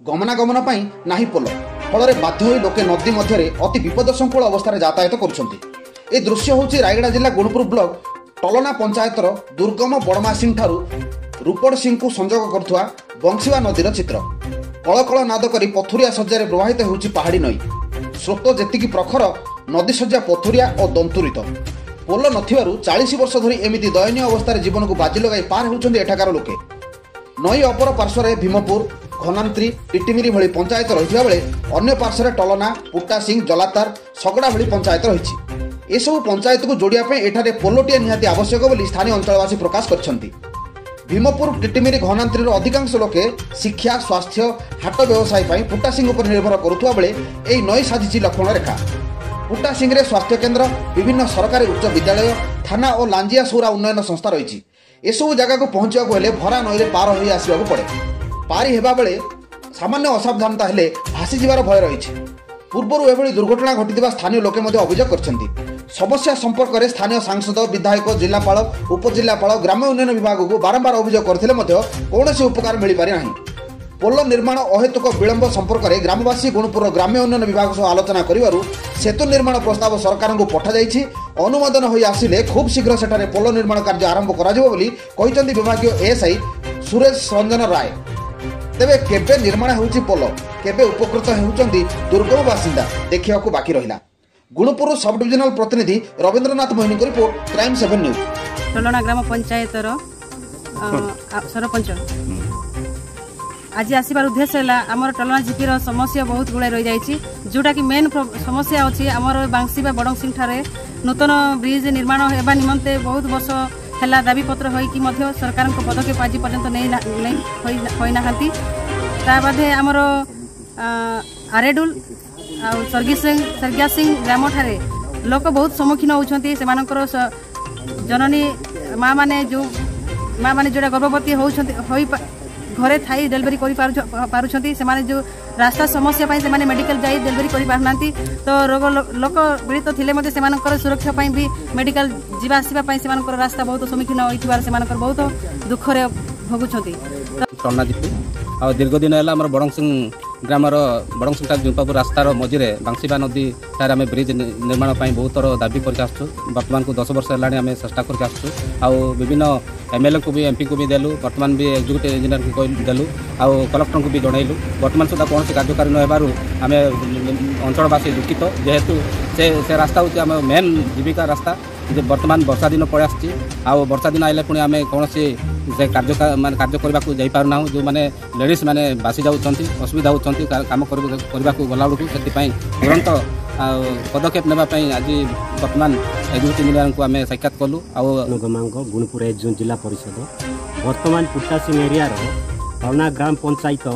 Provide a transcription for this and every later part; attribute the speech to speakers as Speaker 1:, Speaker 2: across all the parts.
Speaker 1: ଗମନାଗମନ ପାଇଁ ନାହିଁ ପୋଲ। ଫଳରେ ବାଧ୍ୟ ହୋଇ ଲୋକେ ନଦୀ ମଧ୍ୟରେ ଅତି ବିପଦସଂକୁଳ ଅବସ୍ଥାରେ ଯାତାୟାତ କରୁଛନ୍ତି। ଏ ଦୃଶ୍ୟ ହେଉଛି ରାୟଗଡ଼ା ଜିଲ୍ଲା ଗୁଣପୁର ବ୍ଲକ ଟଲନା ପଞ୍ଚାୟତର ଦୁର୍ଗମ ବଡ଼ମା ସିଂ ଠାରୁ ରୂପଡ଼ ସିଂଙ୍କୁ ସଂଯୋଗ କରୁଥିବା ବଂଶୀବା ନଦୀର ଚିତ୍ର। କଳକଳ ନାଦ କରି ପଥୁରିଆ ଶଯ୍ୟାରେ ପ୍ରବାହିତ ହେଉଛି ପାହାଡ଼ି ନଈ। ସ୍ରୋତ ଯେତିକି ପ୍ରଖର ନଦୀ ଶଯ୍ୟା ପଥୁରିଆ ଓ ଦନ୍ତୁରିତ। ପୋଲ ନଥିବାରୁ ଚାଳିଶ ବର୍ଷ ଧରି ଏମିତି ଦୟନୀୟ ଅବସ୍ଥାରେ ଜୀବନକୁ ବାଜି ଲଗାଇ ପାର ହେଉଛନ୍ତି ଏଠାକାର ଲୋକେ। ନଈ ଅପର ପାର୍ଶ୍ୱରେ ଭୀମପୁର ଘନାନ୍ତ୍ରୀ ଟିଟିମିରି ଭଳି ପଞ୍ଚାୟତ ରହିଥିବା ବେଳେ ଅନ୍ୟ ପାର୍ଶ୍ୱରେ ଟଲନା ପୁଟାସିଂ ଜଲାତାର ଶଗଡ଼ା ଭଳି ପଞ୍ଚାୟତ ରହିଛି। ଏସବୁ ପଞ୍ଚାୟତକୁ ଯୋଡ଼ିବା ପାଇଁ ଏଠାରେ ପୋଲଟିଏ ନିହାତି ଆବଶ୍ୟକ ବୋଲି ସ୍ଥାନୀୟ ଅଞ୍ଚଳବାସୀ ପ୍ରକାଶ କରିଛନ୍ତି। ଭୀମପୁର ଟିଟିମିରି ଘନାନ୍ତ୍ରୀର ଅଧିକାଂଶ ଲୋକେ ଶିକ୍ଷା ସ୍ୱାସ୍ଥ୍ୟ ହାଟ ବ୍ୟବସାୟ ପାଇଁ ପୁଟାସିଂ ଉପରେ ନିର୍ଭର କରୁଥିବା ବେଳେ ଏହି ନଈ ସାଜିଛି ଲକ୍ଷ୍ମଣ ରେଖା ପୁଟାସିଂରେ ସ୍ୱାସ୍ଥ୍ୟକେନ୍ଦ୍ର ବିଭିନ୍ନ ସରକାରୀ ଉଚ୍ଚ ବିଦ୍ୟାଳୟ ଥାନା ଓ ଲାଞ୍ଜିଆ ସୌରା ଉନ୍ନୟନ ସଂସ୍ଥା ରହିଛି। ଏସବୁ ଜାଗାକୁ ପହଞ୍ଚିବାକୁ ହେଲେ ଭରା ନଈରେ ପାର ହୋଇ ଆସିବାକୁ ପଡ଼େ। ପାରି ହେବା ବେଳେ ସାମାନ୍ୟ ଅସାବଧାନତା ହେଲେ ଭାସିଯିବାର ଭୟ ରହିଛି। ପୂର୍ବରୁ ଏଭଳି ଦୁର୍ଘଟଣା ଘଟିଥିବା ସ୍ଥାନୀୟ ଲୋକେ ମଧ୍ୟ ଅଭିଯୋଗ କରିଛନ୍ତି। ସମସ୍ୟା ସମ୍ପର୍କରେ ସ୍ଥାନୀୟ ସାଂସଦ ବିଧାୟକ ଜିଲ୍ଲାପାଳ ଉପଜିଲ୍ଲାପାଳ ଗ୍ରାମ୍ୟ ଉନ୍ନୟନ ବିଭାଗକୁ ବାରମ୍ବାର ଅଭିଯୋଗ କରିଥିଲେ ମଧ୍ୟ କୌଣସି ଉପକାର ମିଳିପାରି ନାହିଁ। ପୋଲ ନିର୍ମାଣ ଅହେତୁକ ବିଳମ୍ବ ସମ୍ପର୍କରେ ଗ୍ରାମବାସୀ ଗୁଣପୁର ଗ୍ରାମ୍ୟ ଉନ୍ନୟନ ବିଭାଗ ସହ ଆଲୋଚନା କରିବାରୁ ସେତୁ ନିର୍ମାଣ ପ୍ରସ୍ତାବ ସରକାରଙ୍କୁ ପଠାଯାଇଛି। ଅନୁମୋଦନ ହୋଇ ଆସିଲେ ଖୁବ୍ ଶୀଘ୍ର ସେଠାରେ ପୋଲ ନିର୍ମାଣ କାର୍ଯ୍ୟ ଆରମ୍ଭ କରାଯିବ ବୋଲି କହିଛନ୍ତି ବିଭାଗୀୟ ଏଏସ୍ଆଇ ସୁରେଶ ରଞ୍ଜନ ରାୟ। ତେବେ କେବେ ନିର୍ମାଣ ହେଉଛି ପୋଲ? କେବେ ଉପକୃତ ହେଉଛନ୍ତି ଦୁର୍ଗମ ବାସିନ୍ଦା? ଦେଖିବାକୁ ବାକି ରହିଲା। ଗୁଣପୁର ସବ୍ ଡିଭିଜନାଲ ପ୍ରତିନିଧି Rabindranath ମୋହିନୀଙ୍କ report crime seven news.
Speaker 2: Talana ଗ୍ରାମ ପଞ୍ଚାୟତର ସରପଞ୍ଚ। আজ আসবার উদ্দেশ্য হল আমার টলনা ঝিপির সমস্যা বহু গুড়াই রয়ে যাই যেটা কি মেন সমস্যা অছি আমার বাংসি বা বড়ংসিং ঠারে নূতন ব্রিজ নির্মাণ হওয়া নিমন্তে বহু বর্ষ হল দাবিপত্র হয়েকি সরকার পদক্ষেপ আজ পর্যন্ত হয়ে না তা বাদে আমার আরেডুল স্বর্গী সিং স্বর্গা সিং গ্রামঠারে লোক বহু সম্মুখীন হচ্ছেন সে জননী মা মানে যে মা মানে যেটা গর্ভবতী হয়ে ঘরে থাই ডেলিভারি করে পারুচ্ছেন সেমানে যে রাস্তা সমস্যা পাই সেমানে মেডিকাল যাই ডেলিভারি করে পারুনা তো রোগ লোক পীড়িত থিলে মধ্যে সেমানকর সুরক্ষা পাই বি মেডিকাল যা আসবা পাই সেমানকর রাস্তা বহুত সম্মুখীন হইতিবার সেমানকর বহুত দুঃখরে ভোগুছন্তি চন্নাজিপি আর দীর্ঘদিন হল আমার বড়ং
Speaker 3: সিং ଜିପି ଆଉ ଦୀର୍ଘ ଦିନ ହେଲା ଆମର ବଡ଼ଙ୍ଗସିଂ ଗ୍ରାମର ବଡ଼ଙ୍ଗସିଂ ଠାରୁ ଜୁମ୍ପାପୁର ରାସ୍ତାର ମଝିରେ ବାଂଶୀବା ନଦୀ ଠାରେ ଆମେ ବ୍ରିଜ୍ ନି- ନିର୍ମାଣ ପାଇଁ ବହୁତ ଥର ଦାବି କରିକି ଆସୁଛୁ ବର୍ତ୍ତମାନକୁ ଦଶ ବର୍ଷ ହେଲାଣି ଆମେ ଚେଷ୍ଟା କରିକି ଆସୁଛୁ ଆଉ ବିଭିନ୍ନ ଏମ୍ଏଲ୍ଏଙ୍କୁ ବି ଏମ୍ପିଙ୍କୁ ବି ଦେଲୁ ବର୍ତ୍ତମାନ ବି ଏକ୍ଜିକ୍ୟୁଟିଭ୍ ଇଞ୍ଜିନିୟରଙ୍କୁ କହିଲୁ ଦେଲୁ ଆଉ କଲେକ୍ଟରଙ୍କୁ ବି ଜଣାଇଲୁ ବର୍ତ୍ତମାନ ସୁଦ୍ଧା କୌଣସି କାର୍ଯ୍ୟକାରୀ ନ ହେବାରୁ ଆମେ ଅଞ୍ଚଳବାସୀ ଦୁଃଖିତ ଯେହେତୁ ସେ ସେ ରାସ୍ତା ହେଉଛି ଆମ ମେନ୍ ଜୀବିକା ରାସ୍ତା ଯେ ବର୍ତ୍ତମାନ ବର୍ଷା ଦିନ ପଳେଇ ଆସିଛି ଆଉ ବର୍ଷା ଦିନ ଆସିଲେ ପୁଣି ଆମେ କୌଣସି ସେ କାର୍ଯ୍ୟ ମାନେ କାର୍ଯ୍ୟ କରିବାକୁ ଯାଇପାରୁନାହୁଁ ଯେଉଁମାନେ ଲେଡ଼ିଜ୍ ମାନେ ବାସି ଯାଉଛନ୍ତି ଅସୁବିଧା ହେଉଛନ୍ତି କା- କାମ କରିବା- କରିବାକୁ ଗଲାବେଳକୁ ସେଥିପାଇଁ ତୁରନ୍ତ ଆଉ ପଦକ୍ଷେପ ନେବା ପାଇଁ ଆଜି ବର୍ତ୍ତମାନ ଏକ୍ଜିକ୍ୟୁଟିଭ୍ ଇଞ୍ଜିନିୟରଙ୍କୁ ଆମେ ସାକ୍ଷାତ କଲୁ ଆଉ
Speaker 4: ଗମାଙ୍କ ଗୁଣପୁର ଏ ଜୋନ୍ ଜିଲ୍ଲା ପରିଷଦ ବର୍ତ୍ତମାନ ପୁଟାସିଂ ଏରିଆର ପାଉନା ଗ୍ରାମ ପଞ୍ଚାୟତ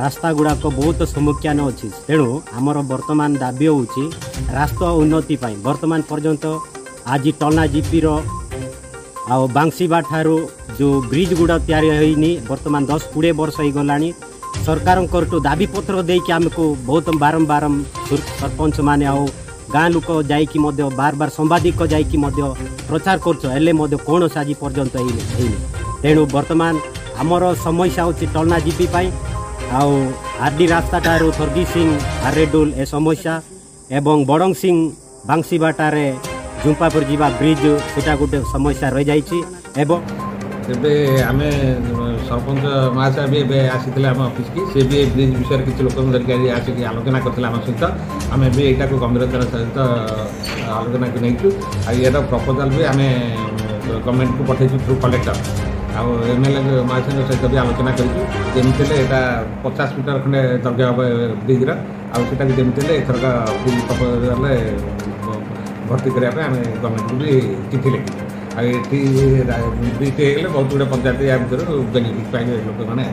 Speaker 4: ରାସ୍ତା ଗୁଡ଼ାକ ବହୁତ ସମ୍ମୁଖୀନ ଅଛି ତେଣୁ ଆମର ବର୍ତ୍ତମାନ ଦାବି ହେଉଛି ରାସ୍ତା ଉନ୍ନତି ପାଇଁ ବର୍ତ୍ତମାନ ପର୍ଯ୍ୟନ୍ତ ଆଜି ଟନା ଜିପିର ଆଉ ବାଂଶୀବା ଠାରୁ ଯେଉଁ ବ୍ରିଜ୍ ଗୁଡ଼ା ତିଆରି ହୋଇନି ବର୍ତ୍ତମାନ ଦଶ କୋଡ଼ିଏ ବର୍ଷ ହେଇଗଲାଣି ସରକାରଙ୍କଠୁ ଦାବିପତ୍ର ଦେଇକି ଆମକୁ ବହୁତ ବାରମ୍ବାର ସୁର- ସରପଞ୍ଚମାନେ ଆଉ ଗାଁ ଲୋକ ଯାଇକି ମଧ୍ୟ ବାର ବାର ସାମ୍ବାଦିକ ଯାଇକି ମଧ୍ୟ ପ୍ରଚାର କରୁଛୁ ହେଲେ ମଧ୍ୟ କୌଣସି ଆଜି ପର୍ଯ୍ୟନ୍ତ ହେଇନି ହେଇନି ତେଣୁ ବର୍ତ୍ତମାନ ଆମର ସମସ୍ୟା ହେଉଛି ଟଲନା ଜିପି ପାଇଁ ଆଉ ଆର୍ଡି ରାସ୍ତାଠାରୁ ଥର୍ଗି ସିଂ ଆରେଡୁଲ ଏ ସମସ୍ୟା ଏବଂ ବଡ଼ଙ୍ଗ ସିଂ ବାଂଶୀବାଟାରେ ଝୁମ୍ପାପୁର ଯିବା ବ୍ରିଜ୍ ସେଟା ଗୋଟେ ସମସ୍ୟା ରହିଯାଇଛି ଏବଂ
Speaker 5: ଏବେ ଆମେ ସରପଞ୍ଚ ମହାଶୟ ବି ଏବେ ଆସିଥିଲେ ଆମ ଅଫିସକି। ସେ ବି ଏ ବ୍ରିଜ୍ ବିଷୟରେ କିଛି ଲୋକଙ୍କୁ ଧରିକି ଆଜି ଆସିକି ଆଲୋଚନା କରିଥିଲେ ଆମ ସହିତ। ଆମେ ବି ଏଇଟାକୁ ଗମ୍ଭୀରତାର ସହିତ ଆଲୋଚନାକୁ ନେଇଛୁ। ଆଉ ଇଏର ପ୍ରପୋଜାଲ୍ ବି ଆମେ ଗଭର୍ଣ୍ଣମେଣ୍ଟକୁ ପଠାଇଛୁ ଥ୍ରୁ କଲେକ୍ଟର ଆଉ ଏମ୍ ଏଲ୍ ଏ ମହାଶୟଙ୍କ ସହିତ ବି ଆଲୋଚନା କରିଛୁ। ଯେମିତି ହେଲେ ଏଇଟା ପଚାଶ ମିଟର ଖଣ୍ଡେ ଦୈର୍ଘ୍ୟ ହେବ ବ୍ରିଜ୍ର ଆଉ ସେଟାକୁ ଯେମିତି ହେଲେ ଏଥରକ ବ୍ରିଜ୍ ପ୍ରପୋଜାଲ୍ରେ ଭର୍ତ୍ତି କରିବା ପାଇଁ ଆମେ ଗଭର୍ଣ୍ଣମେଣ୍ଟକୁ ବି ଚିଠି ଲେଖିଛୁ। ଆଉ ଏଠି ବ୍ରିଜ୍ ହେଇଗଲେ ବହୁତ ଗୁଡ଼ିଏ ପଞ୍ଚାୟତ ୟା ଭିତରୁ ବେନିଫିଟ୍ ପାଇବେ ଲୋକମାନେ